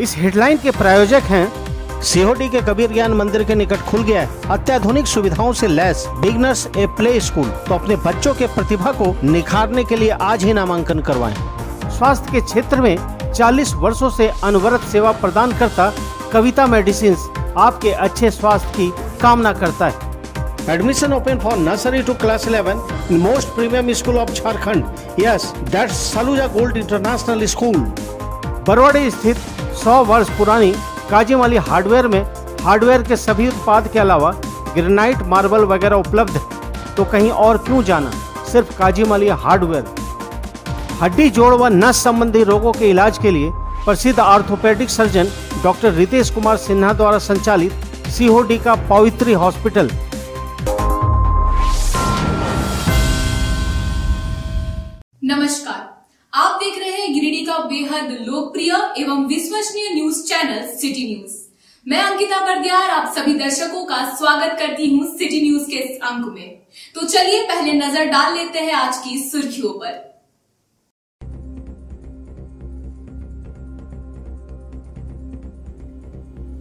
इस हेडलाइन के प्रायोजक हैं सीहोडी के कबीर ज्ञान मंदिर के निकट खुल गया है अत्याधुनिक सुविधाओं से लैस बिगनर्स ए प्ले स्कूल तो अपने बच्चों के प्रतिभा को निखारने के लिए आज ही नामांकन करवाएँ। स्वास्थ्य के क्षेत्र में 40 वर्षों से अनवरत सेवा प्रदान करता कविता मेडिसिन आपके अच्छे स्वास्थ्य की कामना करता है Admission open for nursery to class 11 in most premium school of Jharkhand. Yes, Saluja Gold International School. Barwadi स्थित 100 वर्ष पुरानी काजी काजीमाली हार्डवेयर में हार्डवेयर के सभी उत्पाद के अलावा ग्रेनाइट, मार्बल वगैरह उपलब्ध है। तो कहीं और क्यों जाना? सिर्फ़ काजी काजीमाली हार्डवेयर। हड्डी जोड़ व नस संबंधी रोगों के इलाज के लिए प्रसिद्ध orthopaedic surgeon doctor Ritesh Kumar Sinha द्वारा संचालित सीहोडी का पवित्री हॉस्पिटल लोकप्रिय एवं विश्वसनीय न्यूज़ चैनल सिटी न्यूज़। मैं अंकिता बर्दियार, आप सभी दर्शकों का स्वागत करती हूँ सिटी न्यूज़ के इस अंक में। तो चलिए पहले नज़र डाल लेते हैं आज की सुर्खियों पर।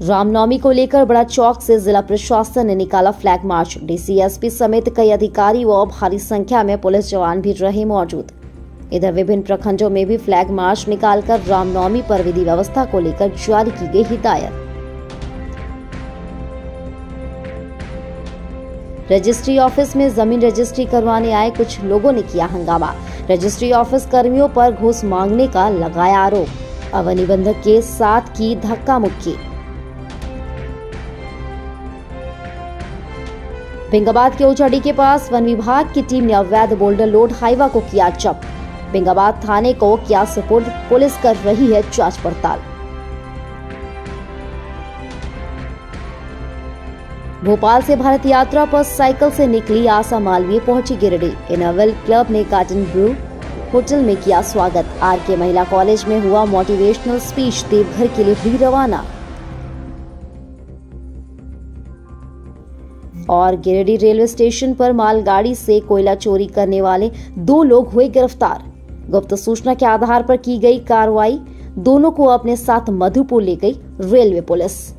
रामनवमी को लेकर बड़ा चौक से जिला प्रशासन ने निकाला फ्लैग मार्च। डीसीएसपी समेत कई अधिकारी व भारी संख्या में पुलिस जवान भी रहे मौजूद। इधर विभिन्न प्रखंडों में भी फ्लैग मार्च निकालकर रामनवमी पर विधि व्यवस्था को लेकर जारी की गई हिदायत। रजिस्ट्री ऑफ़िस में ज़मीन रजिस्ट्री करवाने आए कुछ लोगों ने किया हंगामा। रजिस्ट्री ऑफ़िस कर्मियों पर घूस मांगने का लगाया आरोप। अवनिबंधक के साथ की धक्का मुक्की। बिंगाबाद के उचड़ी के पास वन विभाग की टीम ने अवैध बोल्डर लोड हाईवा को किया जब्त। बिंगाबाद थाने को किया सुपुर्द पुलिस कर रही है जाँच पड़ताल? भोपाल से भारत यात्रा पर साइकिल से निकली आशा मालवीय पहुँची गिरिडीह। इनोवेल क्लब ने गार्डन ब्रू होटल में किया स्वागत। आर के महिला कॉलेज में हुआ मोटिवेशनल स्पीच देवघर के लिए हुई रवाना। और गिरिडीह रेलवे स्टेशन पर मालगाड़ी से कोयला चोरी करने वाले दो लोग हुए गिरफ़्तार। गुप्त सूचना के आधार पर की गई कार्रवाई दोनों को अपने साथ मधुपुर ले गई रेलवे पुलिस।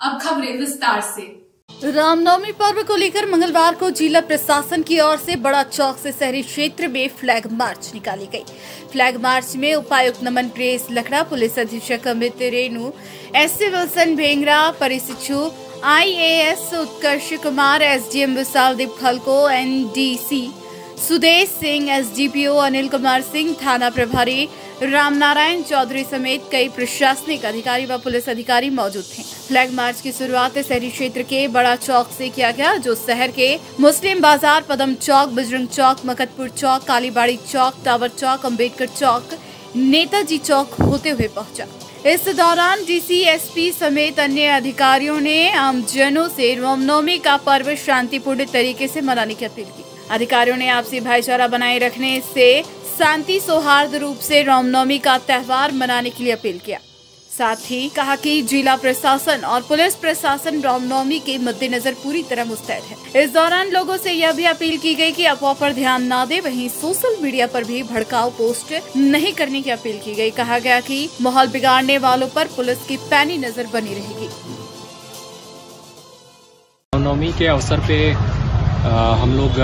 अब खबरें विस्तार से। रामनवमी पर्व को लेकर मंगलवार को जिला प्रशासन की ओर से बड़ा चौक से शहरी क्षेत्र में फ्लैग मार्च निकाली गई। फ्लैग मार्च में उपायुक्त नमन प्रेस, लखड़ा पुलिस अधीक्षक अमित रेणु एस विल्सन भेंगरा परिशिक्षु आईएएस उत्कर्ष कुमार, एसडीएम विशाल दीप खलको, एनडीसी सुदेश सिंह, एसडीपीओ अनिल कुमार सिंह, थाना प्रभारी रामनारायण चौधरी समेत कई प्रशासनिक अधिकारी व पुलिस अधिकारी मौजूद थे। फ्लैग मार्च की शुरुआत शहरी क्षेत्र के बड़ा चौक से किया गया, जो शहर के मुस्लिम बाज़ार, पदम चौक, बजरंग चौक, मकतपुर चौक, कालीबाड़ी चौक, टावर चौक अंबेडकर चौक, नेताजी चौक होते हुए पहुँचा। इस दौरान डीसीएसपी समेत अन्य अधिकारियों ने आमजनों से रामनवमी का पर्व शांतिपूर्ण तरीके से मनाने की अपील की। अधिकारियों ने आपसी भाईचारा बनाए रखने से शांति, सौहार्द रूप से रामनवमी का त्यौहार मनाने के लिए अपील किया। साथ ही कहा कि जिला प्रशासन और पुलिस प्रशासन रामनवमी के मद्देनजर पूरी तरह मुस्तैद है। इस दौरान लोगों से यह भी अपील की गई कि अफवाह पर ध्यान न दे। वहीं सोशल मीडिया पर भी भड़काऊ पोस्ट नहीं करने की अपील की गई। कहा गया कि माहौल बिगाड़ने वालों पर पुलिस की पैनी नज़र बनी रहेगी। रामनवमी के अवसर पे हम लोग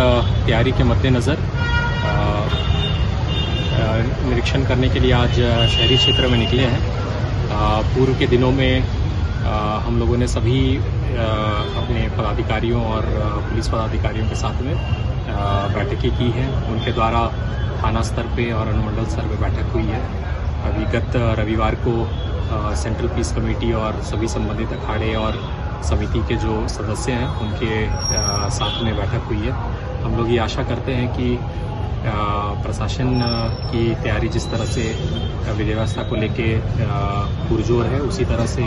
तैयारी के मद्देनज़र निरीक्षण करने के लिए आज शहरी क्षेत्र में निकले हैं। पूर्व के दिनों में हम लोगों ने सभी अपने पदाधिकारियों और पुलिस पदाधिकारियों के साथ में बैठकें की हैं। उनके द्वारा थाना स्तर पे और अनुमंडल स्तर पे बैठक हुई है। अभी गत रविवार को सेंट्रल पीस कमेटी और सभी संबंधित अखाड़े और समिति के जो सदस्य हैं, उनके साथ में बैठक हुई है। हम लोग ये आशा करते हैं कि प्रशासन की तैयारी जिस तरह से व्यवस्था को लेके पुरजोर है, उसी तरह से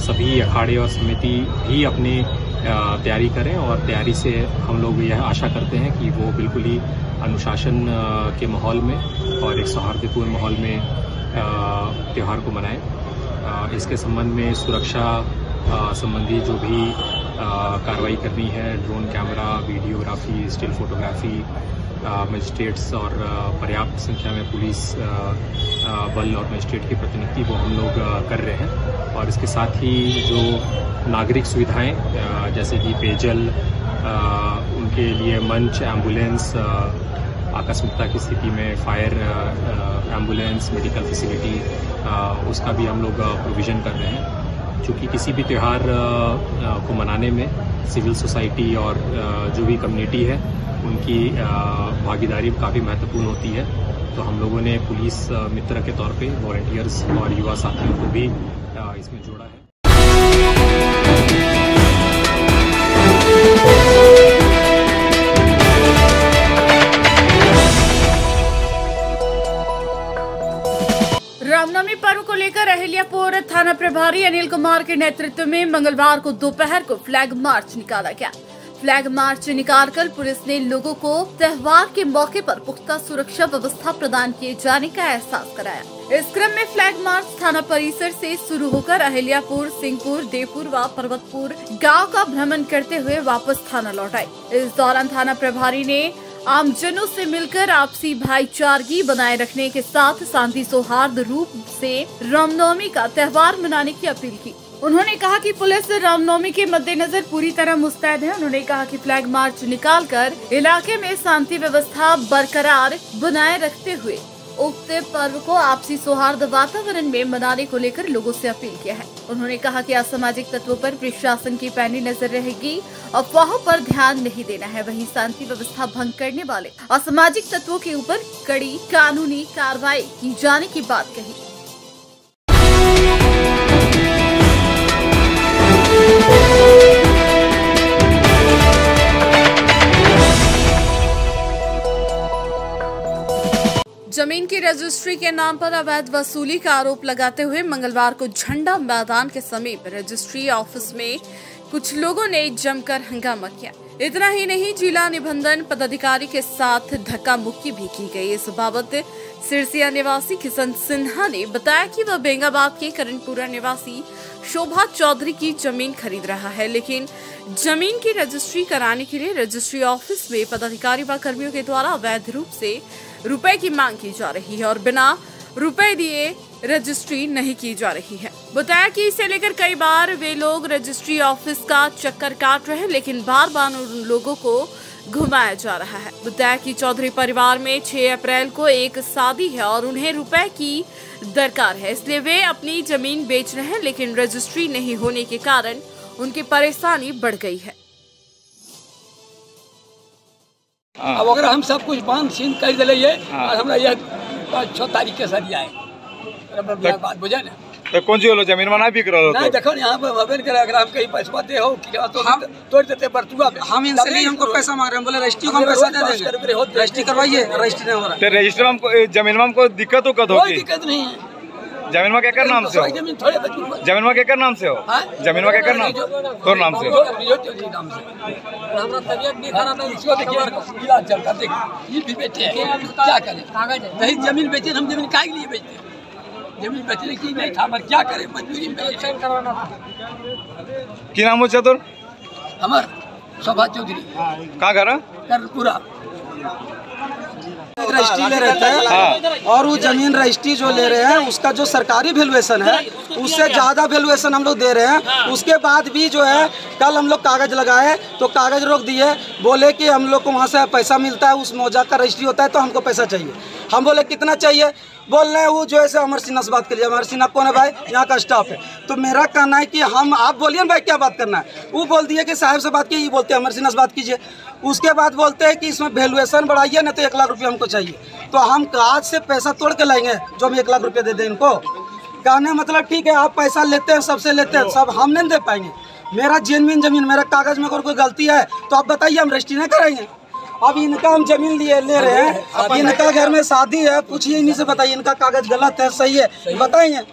सभी अखाड़े और समिति भी अपनी तैयारी करें और तैयारी से हम लोग यह आशा करते हैं कि वो बिल्कुल ही अनुशासन के माहौल में और एक सौहार्दपूर्ण माहौल में त्यौहार को मनाएँ। इसके संबंध में सुरक्षा संबंधी जो भी कार्रवाई करनी है, drone camera, videography, still photography magistrates और पर्याप्त संख्या में पुलिस बल और मजिस्ट्रेट की प्रतिनिधि वो हम लोग कर रहे हैं। और इसके साथ ही जो नागरिक सुविधाएँ जैसे कि पेयजल उनके लिए मंच, एंबुलेंस आकस्मिकता की स्थिति में फायर एंबुलेंस, मेडिकल फैसिलिटी उसका भी हम लोग प्रोविज़न कर रहे हैं। चूँकि किसी भी त्यौहार को मनाने में सिविल सोसाइटी और जो भी कम्युनिटी है, उनकी भागीदारी काफ़ी महत्वपूर्ण होती है। तो हम लोगों ने पुलिस मित्र के तौर पे वॉल्टियर्स और युवा साथियों को भी इसमें जोड़ा है। को लेकर अहिल्यापुर थाना प्रभारी अनिल कुमार के नेतृत्व में मंगलवार को दोपहर को फ्लैग मार्च निकाला गया। फ्लैग मार्च निकालकर पुलिस ने लोगों को त्यौहार के मौके पर पुख्ता सुरक्षा व्यवस्था प्रदान किए जाने का एहसास कराया। इस क्रम में फ्लैग मार्च थाना परिसर से शुरू होकर अहिल्यापुर सिंहपुर देवपुर व पर्वतपुर गाँव का भ्रमण करते हुए वापस थाना लौट आई इस दौरान थाना प्रभारी ने आमजनों से मिलकर आपसी भाईचारगी बनाए रखने के साथ शांति सौहार्द रूप से रामनवमी का त्यौहार मनाने की अपील की। उन्होंने कहा कि पुलिस रामनवमी के मद्देनजर पूरी तरह मुस्तैद है। उन्होंने कहा कि फ्लैग मार्च निकालकर इलाके में शांति व्यवस्था बरकरार बनाए रखते हुए उक्त पर्व को आपसी सौहार्द वातावरण में मनाने को लेकर लोगों से अपील किया है। उन्होंने कहा कि असामाजिक तत्वों पर प्रशासन की पैनी नज़र रहेगी। अफवाहों पर ध्यान नहीं देना है। वहीं शांति व्यवस्था भंग करने वाले असामाजिक तत्वों के ऊपर कड़ी कानूनी कार्रवाई की जाने की बात कही। ज़मीन की रजिस्ट्री के नाम पर अवैध वसूली का आरोप लगाते हुए मंगलवार को झंडा मैदान के समीप रजिस्ट्री ऑफ़िस में कुछ लोगों ने जमकर हंगामा किया। इतना ही नहीं, जिला निबंधन पदाधिकारी के साथ धक्का मुक्की भी की गई। इस बाबत सिरसिया निवासी किशन सिन्हा ने बताया कि वह बेंगाबाद के करणपुरा निवासी शोभा चौधरी की ज़मीन खरीद रहा है, लेकिन ज़मीन की रजिस्ट्री कराने के लिए रजिस्ट्री ऑफ़िस में पदाधिकारी व कर्मियों के द्वारा अवैध रूप से रुपए की मांग की जा रही है और बिना रुपए दिए रजिस्ट्री नहीं की जा रही है। बताया कि इसे लेकर कई बार वे लोग रजिस्ट्री ऑफ़िस का चक्कर काट रहे हैं, लेकिन बार बार उन लोगों को घुमाया जा रहा है। बताया कि चौधरी परिवार में 6 अप्रैल को एक शादी है और उन्हें रुपए की दरकार है। इसलिए वे अपनी ज़मीन बेच रहे हैं, लेकिन रजिस्ट्री नहीं होने के कारण उनकी परेशानी बढ़ गई है। अब अगर हम सब कुछ बाँध छीन कर दिले और हमरा ये पाँच छः तारीख के सर बियाह बात बुझे ना? तो कौन सी होलो? ज़मीन में बिक रहा नहीं तो? देखो यहाँ पे हवेन करे अगर हम कहीं पैसा दे हो कि तो हम तोड़ देते बरतुआ। हम इनसे नहीं हमको पैसा मांग रहे हैं बोले रजिस्ट्री को हम पैसा दे देंगे। रजिस्ट्री करवाइए रजिस्ट्री नहीं हो रहा। तो रजिस्टर में हमको ज़मीन में हमको दिक्कत उक्कत कोई होगी? दिक्कत नहीं है। ज़मीन में केकर नाम से हो ज़मीन में केकर नाम से हो हाँ? ज़मीन में केकर नाम तोर नाम से हो है हैं नहीं ज़मीन बेचे हम ज़मीन काहे के लिए बेचते ज़मीन बेचने की नहीं था पर क्या करें मजबूरी में। करवाना की नाम हो चतुर हमार शोभा चौधरी कहाँ घर है? कर पूरा रजिस्ट्री ले रहे थे और वो ज़मीन रजिस्ट्री जो ले रहे हैं, उसका जो सरकारी वैल्यूएशन है, उससे ज़्यादा वैल्यूएशन हम लोग दे रहे हैं। उसके बाद भी जो है, कल हम लोग कागज़ लगाए तो कागज़ रोक दिए, बोले कि हम लोग को वहाँ से पैसा मिलता है, उस मौजा का रजिस्ट्री होता है तो हमको पैसा चाहिए। हम बोले, कितना चाहिए? बोल रहे हैं वो जो है अमर सिन्हा से बात करिए। अमर सिन्हा कौन है भाई? यहाँ का स्टाफ है। तो मेरा कहना है कि हम, आप बोलिए ना भाई, क्या बात करना है? वो बोल दिए कि साहब से बात कीजिए बोलते हैं, अमर सिन्हा से बात कीजिए। उसके बाद बोलते हैं कि इसमें वैल्यूएशन बढ़ाइए ना तो एक लाख रुपये हमको चाहिए। तो हम आज से पैसा तोड़ के लाएँगे, जो हम एक लाख रुपये दे दें इनको। कहने मतलब ठीक है, आप पैसा लेते हैं, सबसे लेते हैं, सब हम नहीं दे पाएँगे। मेरा जेनविन ज़मीन, मेरा कागज़ में अगर कोई गलती है तो आप बताइए, हम रजिस्ट्री नहीं कराएँगे। अब इनका हम ज़मीन लिए ले रहे हैं। इनका घर में शादी है पूछिए इन्हीं से बताइए इनका कागज़ गलत है सही है बताइए।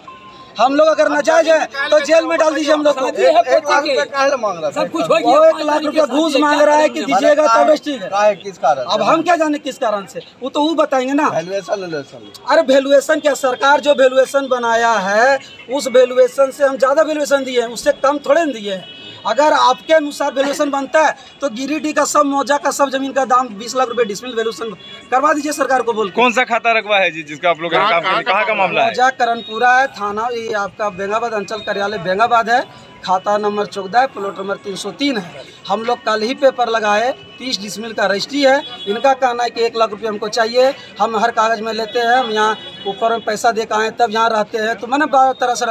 हम लोग अगर नाजायज है तो जेल में डाल दीजिए हम लोग को। एक लाख रुपये सब कुछ हो वो एक लाख रुपया घूस मांग रहा है कि दीजिएगा तब रजिस्ट्री है। किस कारण अब हम क्या जाने किस कारण से? वो तो वो बताएँगे ना। अरे वैल्यूएशन क्या? सरकार जो वैल्यूएशन बनाया है उस वैल्यूएशन से हम ज़्यादा वैल्यूएशन दिए हैं उससे कम थोड़े न दिए हैं। अगर आपके अनुसार वैल्यूएशन बनता है तो गिरिडीह का सब मौजा का सब ज़मीन का दाम बीस लाख रुपए डिसमिल वैल्यूएशन करवा दीजिए सरकार को बोल कौन सा खाता रखवा है जी जिसका आप लोग कहाँ का मामला है? मौजा करणपुरा है थाना ये आपका बेंगाबाद अंचल कार्यालय बेंगाबाद है। खाता नंबर चौदह, प्लॉट नंबर 303 है। हम लोग कल ही पेपर लगाए, तीस डिसमिल का रजिस्ट्री है। इनका कहना है कि एक लाख रुपये हमको चाहिए। हम हर कागज़ में लेते हैं, हम यहाँ ऊपर में पैसा दे आए, तब यहाँ रहते हैं। तो मैंने तरह से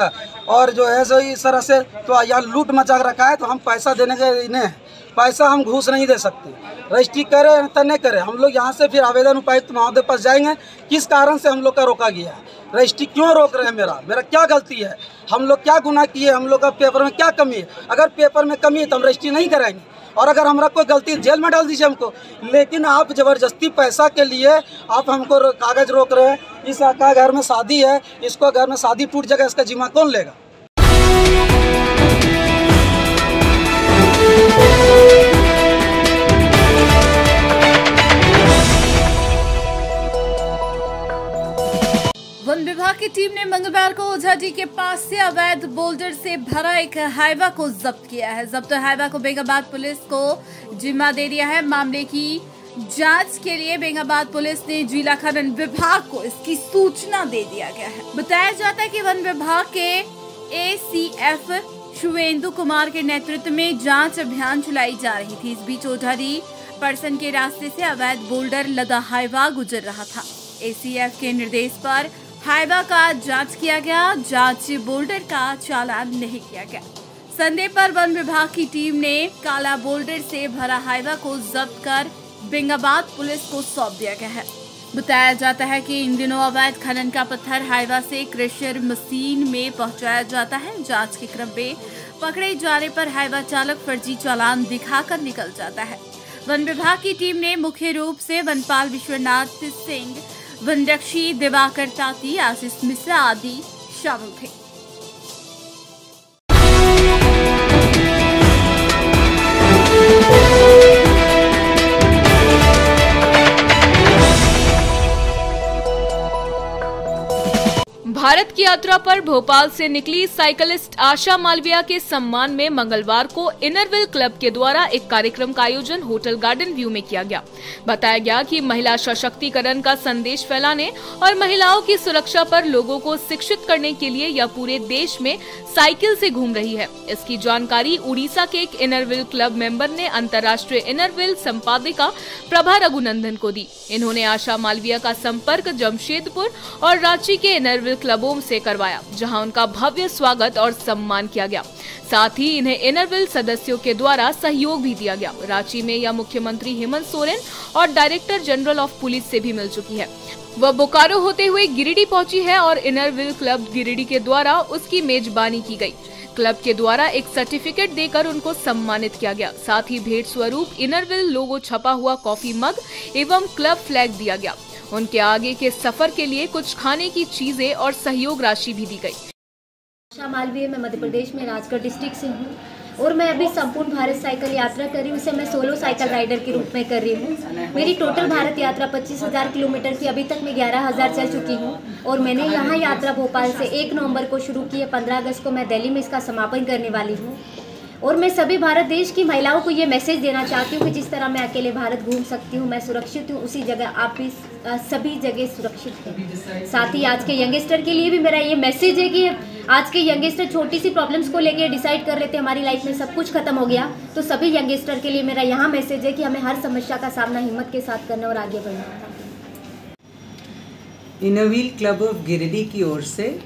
और जो है सो इस तरह से तो यहाँ लूट मचा रखा है तो हम पैसा देने के इन्हें। पैसा हम घूस नहीं दे सकते। रजिस्ट्री करें तो नहीं करें। हम लोग यहाँ से फिर आवेदन उपायुक्त महोदय पास जाएँगे। किस कारण से हम लोग का रोका गया? है रजिस्ट्री क्यों रोक रहे हैं मेरा? मेरा क्या गलती है? हम लोग क्या गुनाह किए? हम लोग का पेपर में क्या कमी है? अगर पेपर में कमी है तो हम रजिस्ट्री नहीं कराएँगे। और अगर हमारा कोई गलती जेल में डाल दीजिए हमको। लेकिन आप ज़बरदस्ती पैसा के लिए आप हमको कागज़ रोक रहे हैं। इस घर में शादी है, इसको घर में शादी टूट जाएगा, इसका जिम्मा कौन लेगा? विभाग की टीम ने मंगलवार को ओझाजी के पास से अवैध बोल्डर से भरा एक हाईवा को जब्त किया है। जब्त हाईवा को बेगाबाद पुलिस को जिम्मा दे दिया है। मामले की जाँच के लिए बेगाबाद पुलिस ने जिला खनन विभाग को इसकी सूचना दे दिया गया है। बताया जाता है कि वन विभाग के एसीएफ शुभेंदु कुमार के नेतृत्व में जाँच अभियान चलाई जा रही थी। इस बीच ओझारी पर्सन के रास्ते से अवैध बोल्डर लदा हाईवा गुजर रहा था। एसीएफ के निर्देश पर हाईवा का जाँच किया गया, जाँच बोल्डर का चालान नहीं किया गया। संदेह पर वन विभाग की टीम ने काला बोल्डर से भरा हाईवा को जब्त कर बेंगाबाद पुलिस को सौंप दिया गया है। बताया जाता है कि इन दिनों अवैध खनन का पत्थर हाईवा से क्रेशर मशीन में पहुँचाया जाता है। जाँच के क्रम में पकड़े जाने पर हाईवा चालक फर्जी चालान दिखाकर निकल जाता है। वन विभाग की टीम ने मुख्य रूप से वनपाल विश्वनाथ सिंह वनरक्षी दिवाकर ताती आशीष मिश्रा आदि शामिल थे। भारत की यात्रा पर भोपाल से निकली साइकिलिस्ट आशा मालविया के सम्मान में मंगलवार को इनरविल क्लब के द्वारा एक कार्यक्रम का आयोजन होटल गार्डन व्यू में किया गया। बताया गया कि महिला सशक्तिकरण का संदेश फैलाने और महिलाओं की सुरक्षा पर लोगों को शिक्षित करने के लिए यह पूरे देश में साइकिल से घूम रही है। इसकी जानकारी उड़ीसा के एक इनरविल क्लब मेंबर ने अंतर्राष्ट्रीय इनरविल संपादिका प्रभा रघुनंदन को दी। इन्होंने आशा मालविया का संपर्क जमशेदपुर और रांची के इनरविल क्लबों से करवाया, जहाँ उनका भव्य स्वागत और सम्मान किया गया। साथ ही इन्हें इनरविल सदस्यों के द्वारा सहयोग भी दिया गया। रांची में यह मुख्यमंत्री हेमंत सोरेन और डायरेक्टर जनरल ऑफ़ पुलिस से भी मिल चुकी है। वह बोकारो होते हुए गिरिडीह पहुँची है और इनरविल क्लब गिरिडीह के द्वारा उसकी मेजबानी की गई। क्लब के द्वारा एक सर्टिफिकेट देकर उनको सम्मानित किया गया। साथ ही भेंट स्वरूप इनरविल लोगो छपा हुआ कॉफ़ी मग एवं क्लब फ्लैग दिया गया। उनके आगे के सफ़र के लिए कुछ खाने की चीज़ें और सहयोग राशि भी दी गई। आशा मालवीय मैं मध्य प्रदेश में राजगढ़ डिस्ट्रिक्ट से हूँ और मैं अभी संपूर्ण भारत साइकिल यात्रा कर रही हूँ। इसे मैं सोलो साइकिल राइडर के रूप में कर रही हूँ। मेरी टोटल भारत यात्रा 25,000 किलोमीटर की अभी तक मैं 11,000 चल चुकी हूँ और मैंने यहाँ यात्रा भोपाल से एक नवंबर को शुरू की है। पंद्रह अगस्त को मैं दिल्ली में इसका समापन करने वाली हूँ। और मैं सभी भारत देश की महिलाओं को ये मैसेज देना चाहती हूँ कि जिस तरह मैं अकेले भारत घूम सकती हूँ, मैं सुरक्षित हूँ, उसी जगह आप भी सभी जगह सुरक्षित हैं। साथ ही आज के यंगस्टर के लिए भी मेरा ये मैसेज है कि आज के यंगस्टर छोटी सी प्रॉब्लम्स को लेके डिसाइड कर रहे थे, हमारी लाइफ में सब कुछ खत्म हो गया। तो सभी यंगस्टर के लिए मेरा यहाँ मैसेज है कि हमें हर समस्या का सामना हिम्मत के साथ करना और आगे बढ़ना। है इनोवील क्लब ऑफ़ गिरिडीह की ओर से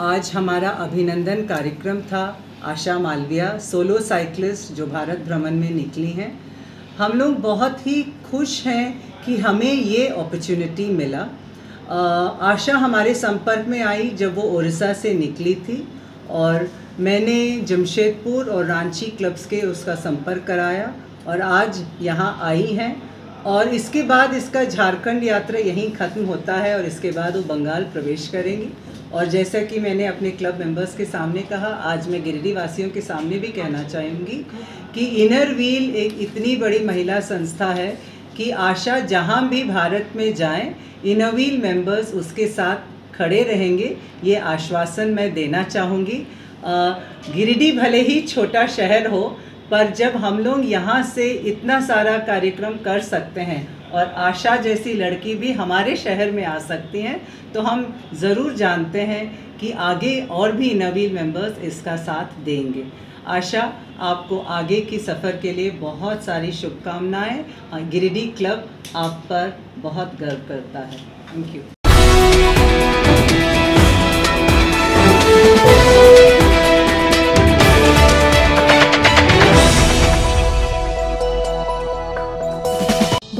आज हमारा अभिनंदन कार्यक्रम था। आशा मालविया सोलो साइकिलिस्ट जो भारत भ्रमण में निकली हैं। हम लोग बहुत ही खुश हैं कि हमें ये अपॉर्चुनिटी मिला। आशा हमारे संपर्क में आई जब वो उड़ीसा से निकली थी और मैंने जमशेदपुर और रांची क्लब्स के उसका संपर्क कराया और आज यहाँ आई हैं। और इसके बाद इसका झारखंड यात्रा यहीं ख़त्म होता है और इसके बाद वो बंगाल प्रवेश करेंगी। और जैसा कि मैंने अपने क्लब मेंबर्स के सामने कहा, आज मैं गिरिडीह वासियों के सामने भी कहना चाहूँगी कि इनर व्हील एक इतनी बड़ी महिला संस्था है कि आशा जहाँ भी भारत में जाएँ इनर व्हील मेंबर्स उसके साथ खड़े रहेंगे। ये आश्वासन मैं देना चाहूँगी। गिरिडीह भले ही छोटा शहर हो, पर जब हम लोग यहाँ से इतना सारा कार्यक्रम कर सकते हैं और आशा जैसी लड़की भी हमारे शहर में आ सकती हैं। तो हम ज़रूर जानते हैं कि आगे और भी नवीन मेंबर्स इसका साथ देंगे। आशा, आपको आगे की सफ़र के लिए बहुत सारी शुभकामनाएँ। गिरिडीह क्लब आप पर बहुत गर्व करता है। थैंक यू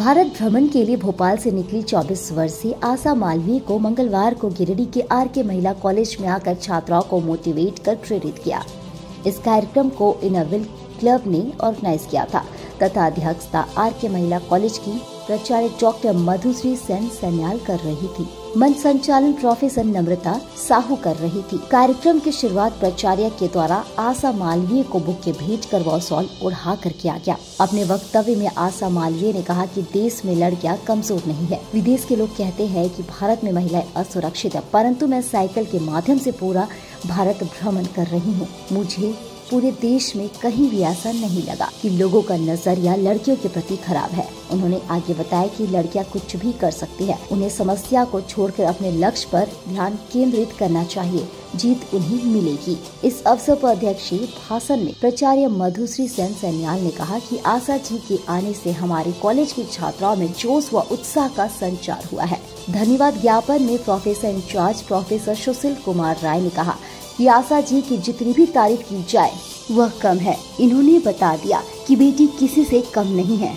भारत भ्रमण के लिए भोपाल से निकली 24 वर्षीय आशा मालवीय को मंगलवार को गिरिडीह के आर के महिला कॉलेज में आकर छात्राओं को मोटिवेट कर प्रेरित किया। इस कार्यक्रम को इनविल क्लब ने ऑर्गेनाइज किया था, तथा अध्यक्षता आर के महिला कॉलेज की प्राचार्य डॉक्टर मधुश्री सेन सन्याल कर रही थी। मंच संचालन प्रोफेसर नम्रता साहू कर रही थी। कार्यक्रम की शुरुआत प्राचार्य के द्वारा आशा मालवीय को बुके भेज कर वॉसॉल उड़ा कर किया गया। अपने वक्तव्य में आशा मालवीय ने कहा कि देश में लड़कियाँ कमज़ोर नहीं है। विदेश के लोग कहते हैं कि भारत में महिलाएँ असुरक्षित है, परंतु मैं साइकिल के माध्यम से पूरा भारत भ्रमण कर रही हूँ। मुझे पूरे देश में कहीं भी ऐसा नहीं लगा कि लोगों का नज़रिया लड़कियों के प्रति खराब है। उन्होंने आगे बताया कि लड़कियाँ कुछ भी कर सकती है। उन्हें समस्या को छोड़कर अपने लक्ष्य पर ध्यान केंद्रित करना चाहिए। जीत उन्हें मिलेगी। इस अवसर पर अध्यक्ष भाषण में प्राचार्य मधुश्री सेन सैन्याल ने कहा कि आशा जी के आने से हमारे कॉलेज की छात्राओं में जोश व उत्साह का संचार हुआ है। धन्यवाद ज्ञापन में professor incharge professor Sushil Kumar Rai ने कहा आशा जी की जितनी भी तारीफ़ की जाए, वह कम है। इन्होंने बता दिया कि बेटी किसी से कम नहीं है।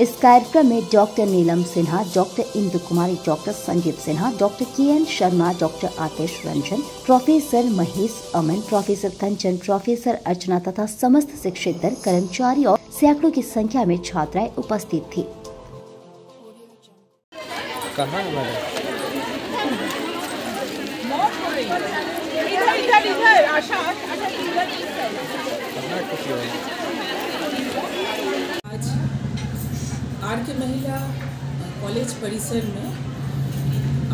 इस कार्यक्रम में doctor Neelam Sinha, doctor Indu Kumari doctor Sanjeev Sinha, doctor K N Sharma, doctor Atish Ranjan, professor Mahesh Aman, professor Kanchan, professor Archana तथा समस्त शिक्षित दल, कर्मचारी और सैकड़ों की संख्या में छात्राएँ उपस्थित थी है मैडम इधर इधर इधर आशा आशा इधर कहाँ है कुछ लोग आज आर के महिला कॉलेज परिसर में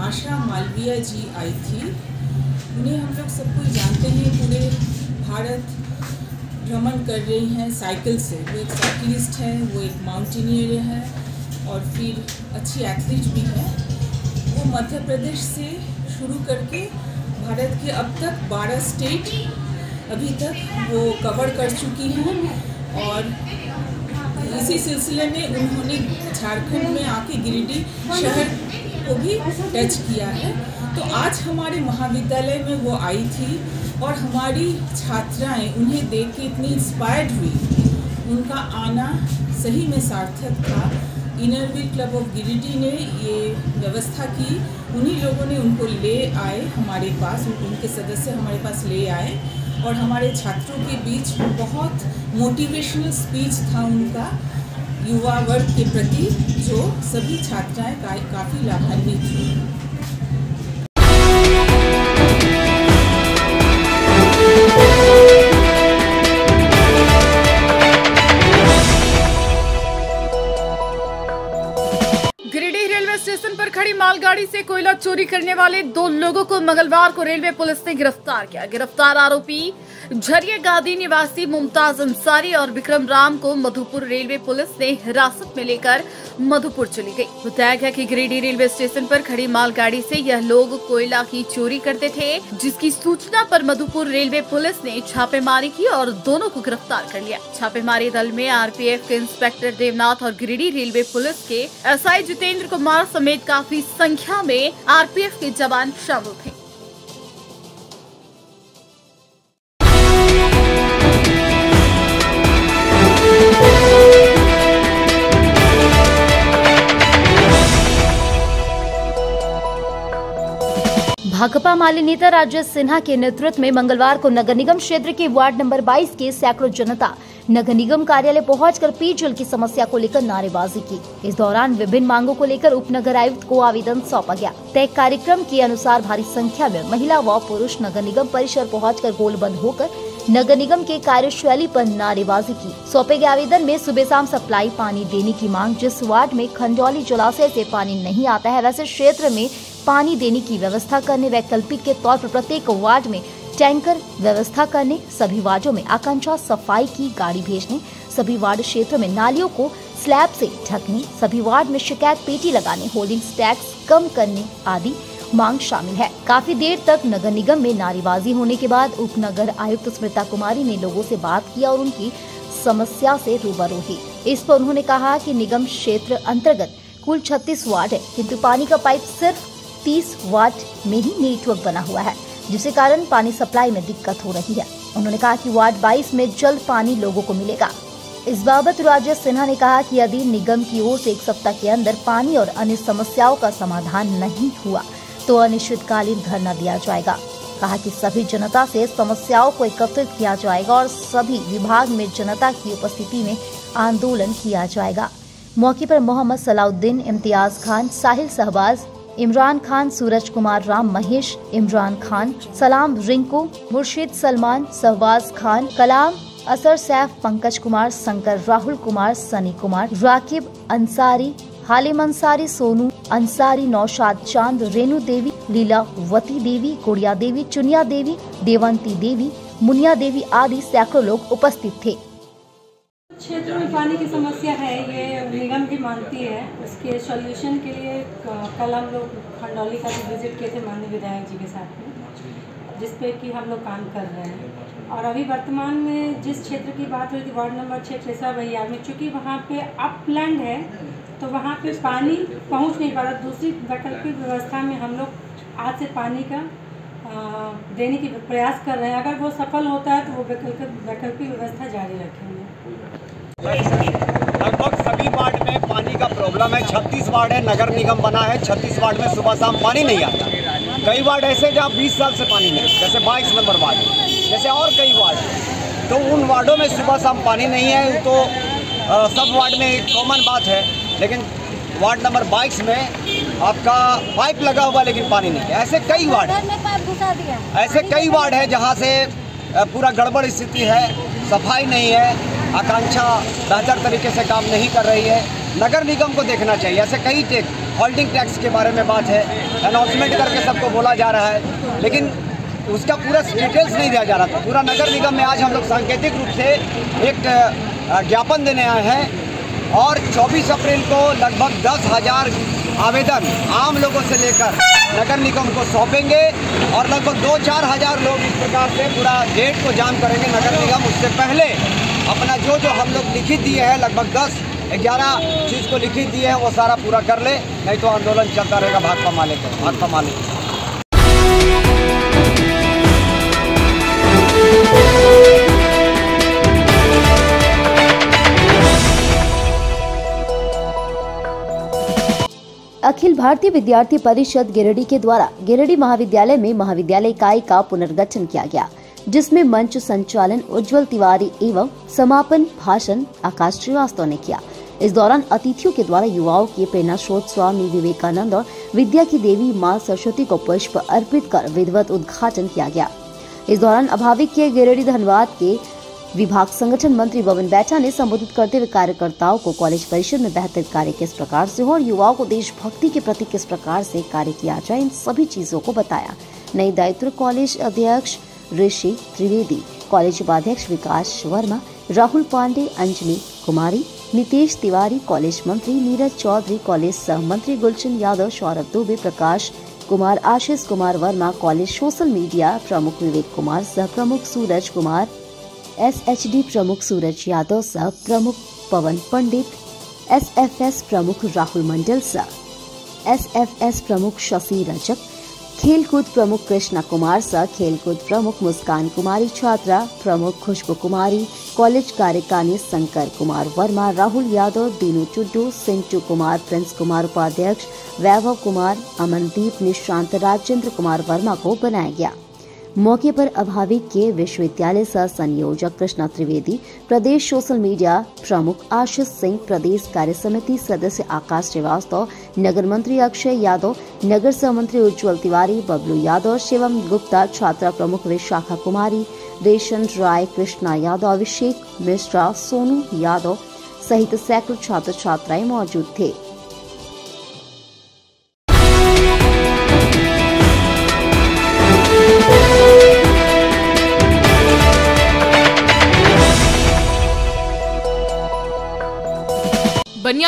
आशा मालवीय जी आई थी। उन्हें हम लोग सब कोई जानते हैं, पूरे भारत भ्रमण कर रही हैं साइकिल से। वो एक साइकिलिस्ट है, वो एक माउंटेनियर है और फिर अच्छी एथलीट भी है। वो मध्य प्रदेश से शुरू करके भारत के अब तक 12 स्टेट अभी तक वो कवर कर चुकी हैं और इसी सिलसिले में उन्होंने झारखंड में आके गिरिडीह शहर को भी टच किया है। तो आज हमारे महाविद्यालय में वो आई थी और हमारी छात्राएँ उन्हें देख के इतनी इंस्पायर्ड हुई। उनका आना सही में सार्थक था। इनरविल क्लब ऑफ़ गिरिडीह ने ये व्यवस्था की। उन्हीं लोगों ने उनको ले आए हमारे पास उनके सदस्य हमारे पास ले आए और हमारे छात्रों के बीच बहुत मोटिवेशनल स्पीच था उनका, युवा वर्ग के प्रति, जो सभी छात्राएँ काफ़ी लाभान्वित हुई। मालगाड़ी से कोयला चोरी करने वाले दो लोगों को मंगलवार को रेलवे पुलिस ने गिरफ़्तार किया। गिरफ़्तार आरोपी झरिया गादी निवासी मुमताज़ अंसारी और विक्रम राम को मधुपुर रेलवे पुलिस ने हिरासत में लेकर मधुपुर चली गई। बताया गया कि गिरिडीह रेलवे स्टेशन पर खड़ी मालगाड़ी से यह लोग कोयला की चोरी करते थे, जिसकी सूचना पर मधुपुर रेलवे पुलिस ने छापेमारी की और दोनों को गिरफ़्तार कर लिया। छापेमारी दल में आरपीएफ के इंस्पेक्टर देवनाथ और गिरिडीह रेलवे पुलिस के एसआई जितेंद्र कुमार समेत काफ़ी संख्या में आरपीएफ के जवान शामिल थे। भाकपा माले नेता राजेश सिन्हा के नेतृत्व में मंगलवार को नगर निगम क्षेत्र के वार्ड नंबर 22 के सैकड़ों जनता नगर निगम कार्यालय पहुंचकर पेयजल की समस्या को लेकर नारेबाजी की। इस दौरान विभिन्न मांगों को लेकर उप नगर आयुक्त को आवेदन सौंपा गया। तय कार्यक्रम के अनुसार भारी संख्या में महिला व पुरुष नगर निगम परिसर पहुँच पहुंचकर गोलबंद होकर नगर निगम के कार्यशैली पर नारेबाजी की। सौंपे गए आवेदन में सुबह शाम सप्लाई पानी देने की मांग, जिस वार्ड में खंडौली जलाशय से पानी नहीं आता है, वैसे क्षेत्र में पानी देने की व्यवस्था करने वैकल्पिक के तौर पर प्रत्येक वार्ड में टैंकर व्यवस्था करने, सभी वार्डो में आकांक्षा सफ़ाई की गाड़ी भेजने, सभी वार्ड क्षेत्रों में नालियों को स्लैब से ढकने, सभी वार्ड में शिकायत पेटी लगाने होल्डिंग टैक्स कम करने आदि मांग शामिल है। काफ़ी देर तक नगर निगम में नारेबाजी होने के बाद उप नगर आयुक्त स्मृता कुमारी ने लोगों से बात किया और उनकी समस्या से रूबरू हुई। इस पर उन्होंने कहा कि निगम क्षेत्र अंतर्गत कुल 36 वार्ड है, किंतु पानी का पाइप सिर्फ़ 30 वार्ड में ही नेटवर्क बना हुआ है। जिसके कारण पानी सप्लाई में दिक्कत हो रही है। उन्होंने कहा कि वार्ड 22 में जल्द पानी लोगों को मिलेगा। इस बाबत राजेश सिन्हा ने कहा कि यदि निगम की ओर से एक सप्ताह के अंदर पानी और अन्य समस्याओं का समाधान नहीं हुआ तो अनिश्चितकालीन धरना दिया जाएगा। कहा कि सभी जनता से समस्याओं को एकत्रित किया जाएगा और सभी विभाग में जनता की उपस्थिति में आंदोलन किया जाएगा। मौके पर मोहम्मद सलाउद्दीन, इम्तियाज़ खान, साहिल सहबाज इमरान खान, सूरज कुमार राम महेश, इमरान खान, सलाम रिंकू, मुर्शिद सलमान सहबाज खान, कलाम, असर सैफ, पंकज कुमार, शंकर, राहुल कुमार, सनी कुमार, राकिब, अंसारी, हालिम अंसारी, सोनू, अंसारी, नौशाद चाँद, रेणु देवी, लीला, वती देवी गुड़िया देवी, चुनिया देवी, देवंती देवी, मुनिया देवी आदि सैकड़ों लोग उपस्थित थे। क्षेत्र में पानी की समस्या है, ये निगम भी मानती है। उसके सॉल्यूशन के लिए कल हम लोग खंडौली का भी विज़िट किए थे माननीय विधायक जी के साथ में जिस पे कि हम लोग काम कर रहे हैं। और अभी वर्तमान में जिस क्षेत्र की बात हुई थी, वार्ड नंबर छः टेसा भैया में, चूँकि वहाँ पे अपलैंड है तो वहाँ पे पानी पहुँच नहीं पा रहा। दूसरी वैकल्पिक व्यवस्था में हम लोग आज से पानी का देने की प्रयास कर रहे हैं। अगर वो सफल होता है तो वो वैकल्पिक वैकल्पिक व्यवस्था जारी रखेंगे। लगभग सभी वार्ड में पानी का प्रॉब्लम है। 36 वार्ड है नगर निगम बना है। 36 वार्ड में सुबह शाम पानी नहीं आता। कई वार्ड ऐसे जहाँ 20 साल से पानी नहीं जैसे 22 नंबर वार्ड जैसे और कई वार्ड तो उन वार्डों में सुबह शाम पानी नहीं है। तो आ, सब वार्ड में एक कॉमन बात है। लेकिन वार्ड नंबर 22 में आपका पाइप लगा हुआ लेकिन पानी नहीं है। ऐसे कई वार्ड ऐसे कई वार्ड है। जहाँ से पूरा गड़बड़ स्थिति है सफ़ाई नहीं है आकांक्षा बेहतर तरीके से काम नहीं कर रही है। नगर निगम को देखना चाहिए। ऐसे कई टेक होल्डिंग टैक्स के बारे में बात है अनाउंसमेंट करके सबको बोला जा रहा है लेकिन उसका पूरा डिटेल्स नहीं दिया जा रहा था। पूरा नगर निगम में आज हम लोग सांकेतिक रूप से एक ज्ञापन देने आए हैं और 24 अप्रैल को लगभग दस हज़ार आवेदन आम लोगों से लेकर नगर निगम को सौंपेंगे और लगभग दो चार हज़ार लोग इस प्रकार से पूरा गेट को जाम करेंगे नगर निगम। उससे पहले अपना जो जो हम लोग लिखित दिए हैं, लगभग दस, ग्यारह चीज़ को लिखित दिए हैं, वो सारा पूरा कर ले, नहीं तो आंदोलन चलता रहेगा भाजपा माले को भाजपा माले अखिल भारतीय विद्यार्थी परिषद गिरिडीह के द्वारा गिरिडीह महाविद्यालय में महाविद्यालय इकाई का पुनर्गठन किया गया, जिसमें मंच संचालन, उज्जवल तिवारी एवं समापन भाषण आकाश श्रीवास्तव ने किया। इस दौरान अतिथियों के द्वारा युवाओं के प्रेरणा स्रोत, स्वामी विवेकानंद और विद्या की देवी माँ सरस्वती को पुष्प अर्पित कर विधिवत उद्घाटन किया गया। इस दौरान अभाविक के गिरिडीह धनबाद के विभाग संगठन मंत्री पवन बैठा ने संबोधित करते हुए कार्यकर्ताओं को कॉलेज परिषद में बेहतर कार्य किस प्रकार से हो और युवाओं को देशभक्ति के प्रति किस प्रकार से कार्य किया जाए, इन सभी चीज़ों को बताया। नई दायित्व कॉलेज अध्यक्ष ऋषि त्रिवेदी, कॉलेज उपाध्यक्ष विकास वर्मा, राहुल पांडे, अंजलि कुमारी, नीतीश तिवारी, कॉलेज मंत्री नीरज चौधरी, कॉलेज सह मंत्री Gulshan Yadav, Saurabh Dubey, Prakash Kumar, Ashish Kumar Verma, college social media प्रमुख विवेक कुमार, सह प्रमुख सूरज कुमार एसएचडी प्रमुख सूरज यादव सह प्रमुख पवन पंडित एसएफएस प्रमुख राहुल मंडल सह एसएफएस प्रमुख शशि रजक, खेलकूद प्रमुख कृष्णा कुमार सह खेलकूद प्रमुख मुस्कान कुमारी छात्रा, प्रमुख खुशबू कुमारी, कॉलेज कार्यकारिणी शंकर कुमार वर्मा, राहुल यादव, दीनू चुड्डू, सिंटू कुमार, प्रिंस कुमार उपाध्यक्ष, वैभव कुमार, अमनदीप निशांत, राजेंद्र कुमार वर्मा को बनाया गया। मौके पर अभावी के विश्वविद्यालय सह संयोजक कृष्णा त्रिवेदी, प्रदेश सोशल मीडिया प्रमुख आशीष सिंह, प्रदेश कार्य समिति सदस्य आकाश श्रीवास्तव, नगर मंत्री अक्षय यादव, नगर सहमंत्री उज्जवल तिवारी, बबलू यादव शिवम गुप्ता, छात्रा प्रमुख विशाखा कुमारी, रेशन राय, कृष्णा यादव, अभिषेक मिश्रा, सोनू यादव सहित सैकड़ों छात्र छात्राएँ मौजूद थे।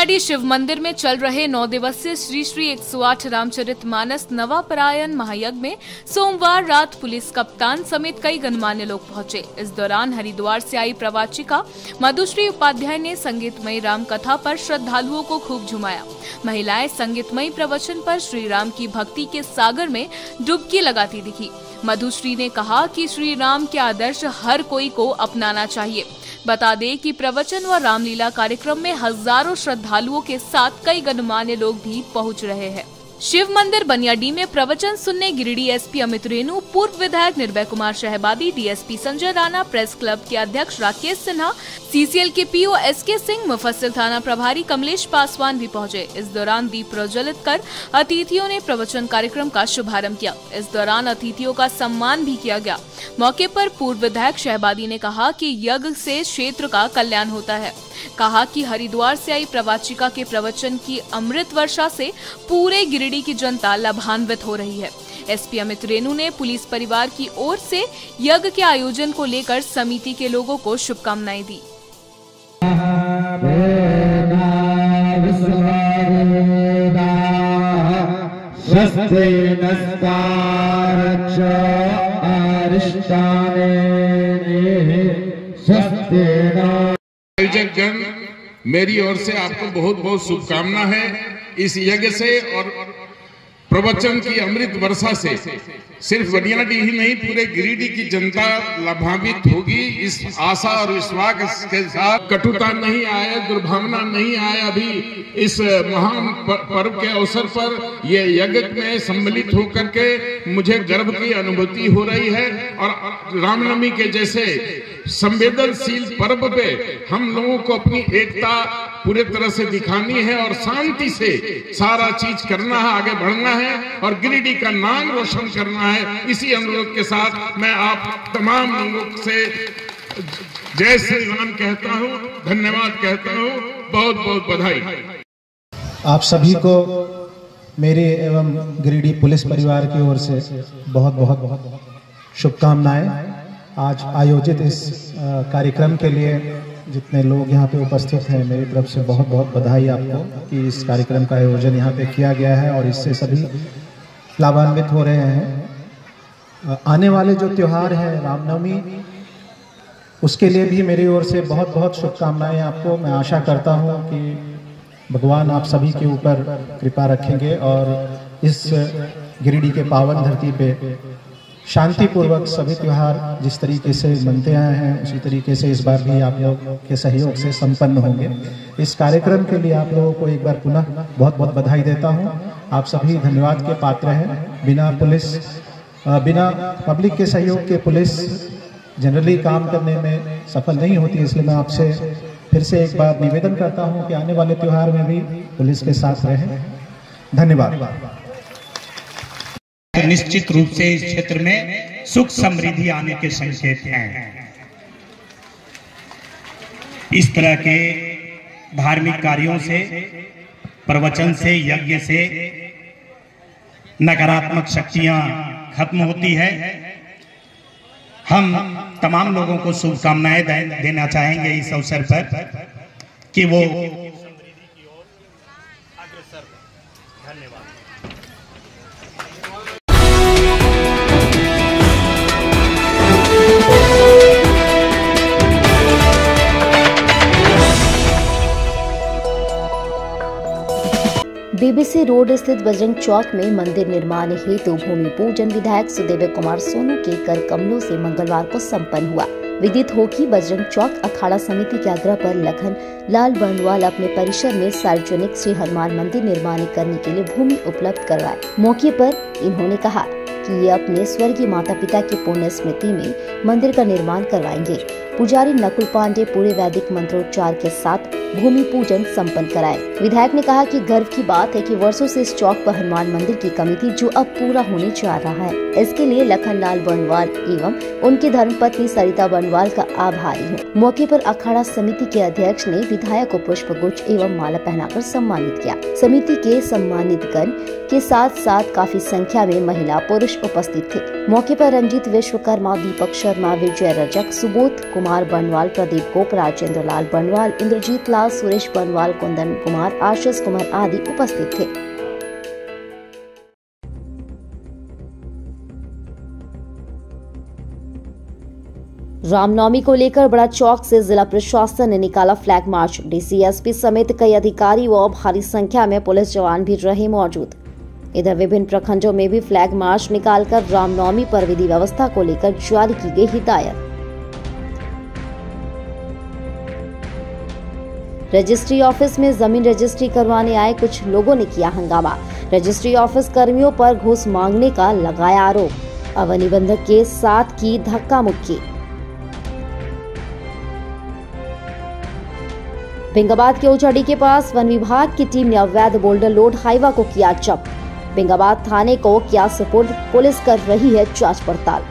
बनियाडी शिव मंदिर में चल रहे नौ दिवसीय श्री श्री 108 रामचरित मानस नवापरायण महायज्ञ में सोमवार रात पुलिस कप्तान समेत कई गणमान्य लोग पहुँचे। इस दौरान हरिद्वार से आई प्रवाचिका मधुश्री उपाध्याय ने संगीतमयी राम कथा पर श्रद्धालुओं को खूब झुमाया। महिलाएँ संगीतमयी प्रवचन पर श्री राम की भक्ति के सागर में डुबकी लगाती दिखी। मधुश्री ने कहा कि श्री राम के आदर्श हर कोई को अपनाना चाहिए। बता दें कि प्रवचन व रामलीला कार्यक्रम में हज़ारों श्रद्धालुओं के साथ कई गणमान्य लोग भी पहुँच रहे हैं। शिव मंदिर बनियाडी में प्रवचन सुनने गिरिडीह एसपी अमित रेणु, पूर्व विधायक Nirbhay Kumar Shahabadi, DSP Sanjay Rana, press club के अध्यक्ष राकेश सिन्हा, सीसीएल के पीओ एस के सिंह, मुफस्सिल थाना प्रभारी कमलेश पासवान भी पहुँचे। इस दौरान दीप प्रज्वलित कर अतिथियों ने प्रवचन कार्यक्रम का शुभारंभ किया। इस दौरान अतिथियों का सम्मान भी किया गया। मौके पर पूर्व विधायक शहबादी ने कहा कि यज्ञ से क्षेत्र का कल्याण होता है। कहा कि हरिद्वार से आई प्रवाचिका के प्रवचन की अमृत वर्षा से पूरे गिरिडीह की जनता लाभान्वित हो रही है। एसपी अमित रेणु ने पुलिस परिवार की ओर से यज्ञ के आयोजन को लेकर समिति के लोगों को शुभकामनाएँ दी। मेरी ओर से आपको बहुत बहुत शुभकामना है। इस यज्ञ से और प्रवचन की अमृत वर्षा से सिर्फ़ बनियाडी ही नहीं, पूरे गिरिडीह की जनता लाभान्वित होगी। इस आशा और विश्वास के साथ कटुता नहीं आए दुर्भावना नहीं आए अभी इस महान पर्व के अवसर पर ये यज्ञ में सम्मिलित होकर के मुझे गर्व की अनुभूति हो रही है। और रामनवमी के जैसे संवेदनशील पर्व पे हम लोगों को अपनी एकता पूरे तरह से दिखानी है और शांति से सारा चीज़ करना है, आगे बढ़ना है और गिरिडीह का नाम रोशन करना है। इसी अनुरोध के साथ मैं आप तमाम लोगों से जय श्री राम कहता हूँ, धन्यवाद कहता हूँ, बहुत बहुत बधाई। आप सभी को मेरे एवं गिरिडीह पुलिस परिवार की ओर से बहुत बहुत बहुत शुभकामनाएँ। आज आयोजित इस कार्यक्रम के लिए जितने लोग यहाँ पे उपस्थित हैं, मेरी तरफ़ से बहुत बहुत बधाई आपको कि इस कार्यक्रम का आयोजन यहाँ पे किया गया है और इससे सभी लाभान्वित हो रहे हैं। आने वाले जो त्यौहार है, रामनवमी, उसके लिए भी मेरी ओर से बहुत बहुत शुभकामनाएँ आपको। मैं आशा करता हूँ कि भगवान आप सभी के ऊपर कृपा रखेंगे और इस गिरिडीह के पावन धरती पे शांतिपूर्वक सभी त्यौहार जिस तरीके से मनते आए हैं, उसी तरीके से इस बार भी आप लोग के सहयोग से संपन्न होंगे। इस कार्यक्रम के लिए आप लोगों को एक बार पुनः बहुत बहुत बधाई देता हूँ। आप सभी धन्यवाद के पात्र हैं। बिना पुलिस बिना पब्लिक के सहयोग के पुलिस जनरली काम करने में सफल नहीं होती, इसलिए मैं आपसे फिर से एक बार निवेदन करता हूँ कि आने वाले त्यौहार में भी पुलिस के साथ रहें। धन्यवाद। तो निश्चित रूप से इस क्षेत्र में सुख समृद्धि आने के संकेत हैं। इस तरह के धार्मिक कार्यों से, प्रवचन से, यज्ञ से नकारात्मक शक्तियाँ खत्म होती है। हम तमाम लोगों को शुभकामनाएँ देना चाहेंगे इस अवसर पर कि वो बीबीसी रोड स्थित बजरंग चौक में मंदिर निर्माण हेतु भूमि पूजन विधायक सुदेव कुमार सोनू के कर कमलों से मंगलवार को संपन्न हुआ। विदित हो कि बजरंग चौक अखाड़ा समिति के आग्रह पर लखन लाल बर्नवाल अपने परिसर में सार्वजनिक श्री हनुमान मंदिर निर्माण करने के लिए भूमि उपलब्ध करवाए। मौके पर इन्होंने कहा कि ये अपने स्वर्गीय माता पिता की पुण्य स्मृति में मंदिर का निर्माण करवाएँगे। पुजारी नकुल पांडे पूरे वैदिक मंत्रोच्चार के साथ भूमि पूजन संपन्न कराए। विधायक ने कहा कि गर्व की बात है कि वर्षों से इस चौक पर हनुमान मंदिर की कमी थी, जो अब पूरा होने जा रहा है। इसके लिए लखन लाल बनवाल एवं उनकी धर्मपत्नी सरिता बनवाल का आभारी हूँ। मौके पर अखाड़ा समिति के अध्यक्ष ने विधायक को पुष्प गुच्छ एवं माला पहनाकर सम्मानित किया। समिति के सम्मानित गण के साथ साथ काफ़ी संख्या में महिला पुरुष उपस्थित थे। मौके पर रंजीत विश्वकर्मा, दीपक शर्मा, विजय रजक, सुबोध कुमार बनवाल प्रदीप गोप राजेंद्र लाल बनवाल इंद्रजीत लाल, सुरेश बनवाल कुंदन कुमार, आशीष कुमार आदि उपस्थित थे। रामनवमी को लेकर बड़ा चौक से जिला प्रशासन ने निकाला फ्लैग मार्च। डीसीएसपी समेत कई अधिकारी व भारी संख्या में पुलिस जवान भी रहे मौजूद। इधर विभिन्न प्रखंडों में भी फ्लैग मार्च निकालकर रामनवमी पर विधि व्यवस्था को लेकर जारी की गई हिदायत। रजिस्ट्री ऑफ़िस में ज़मीन रजिस्ट्री करवाने आए कुछ लोगों ने किया हंगामा। रजिस्ट्री ऑफ़िस कर्मियों पर घूस मांगने का लगाया आरोप। अवनिबंधक के साथ की धक्का मुक्की। बिंगाबाद के उचाड़ी के पास वन विभाग की टीम ने अवैध बोल्डर लोड हाईवा को किया जब्त। बिंगाबाद थाने को किया सुपुर्द पुलिस कर रही है जाँच पड़ताल?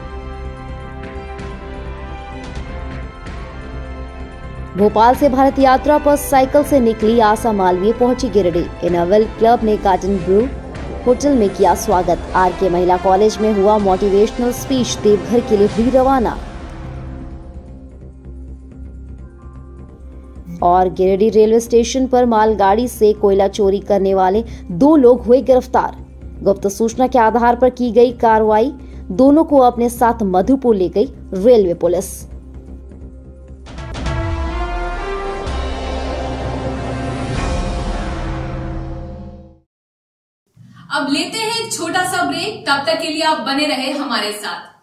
भोपाल से भारत यात्रा पर साइकिल से निकली आशा मालवीय पहुँची गिरिडीह। इनोवेल क्लब ने गार्डन ब्रू होटल में किया स्वागत। आर के महिला कॉलेज में हुआ मोटिवेशनल स्पीच, देवघर के लिए हुई रवाना। और गिरिडीह रेलवे स्टेशन पर मालगाड़ी से कोयला चोरी करने वाले दो लोग हुए गिरफ़्तार। गुप्त सूचना के आधार पर की गई कार्रवाई दोनों को अपने साथ मधुपुर ले गई रेलवे पुलिस। अब लेते हैं एक छोटा सा ब्रेक। तब तक के लिए आप बने रहे हमारे साथ।